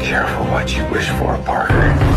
careful what you wish for, Parker.